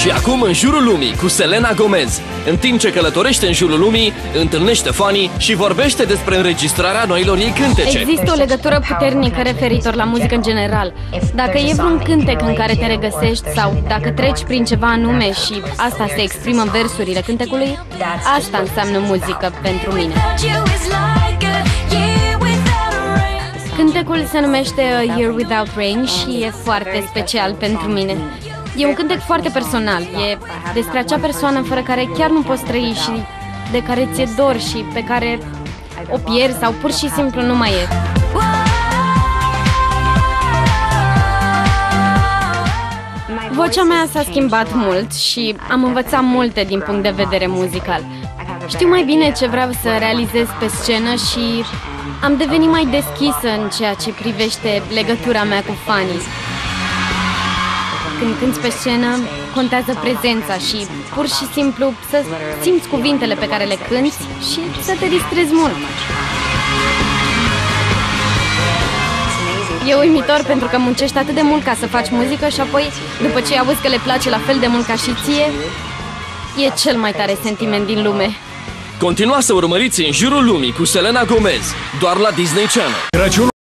Și acum în jurul lumii cu Selena Gomez. În timp ce călătorește în jurul lumii, întâlnește fanii și vorbește despre înregistrarea noilor ei cântece. Există o legătură puternică referitor la muzică în general. Dacă e vreun cântec în care te regăsești sau dacă treci prin ceva anume și asta se exprimă în versurile cântecului, asta înseamnă muzică pentru mine. Cântecul se numește A Year Without Rain și e foarte special pentru mine. E un cântec foarte personal, e despre acea persoană fără care chiar nu poți trăi și de care ți-e dor și pe care o pierzi sau pur și simplu nu mai e. Vocea mea s-a schimbat mult și am învățat multe din punct de vedere muzical. Știu mai bine ce vreau să realizez pe scenă și am devenit mai deschisă în ceea ce privește legătura mea cu fanii. Când cânti pe scenă, contează prezența și pur și simplu să simți cuvintele pe care le cânti și să te distrezi mult. E uimitor pentru că muncești atât de mult ca să faci muzică și apoi, după ce auzi că le place la fel de mult ca și ție, e cel mai tare sentiment din lume. Continua să urmăriți în jurul lumii cu Selena Gomez, doar la Disney Channel. Crăciun